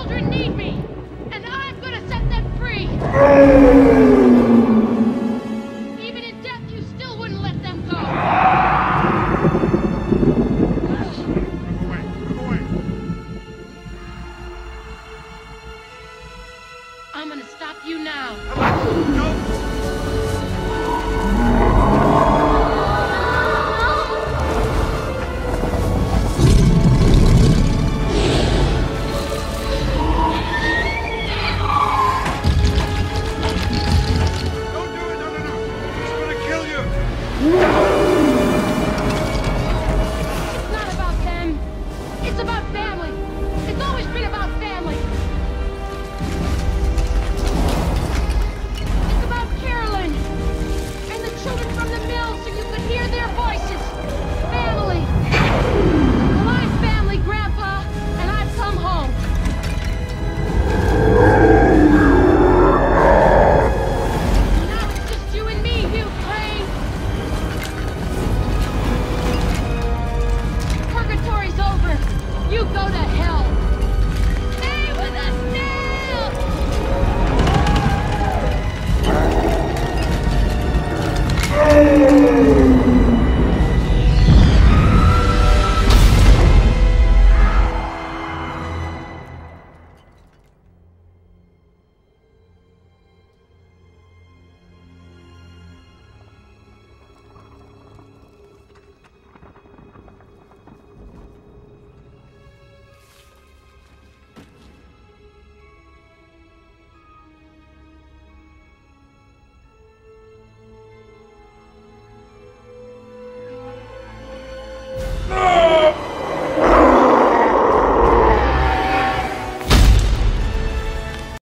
children need me, and I'm gonna set them free! Even in death, you still wouldn't let them go! I'm gonna stop you now. No! It's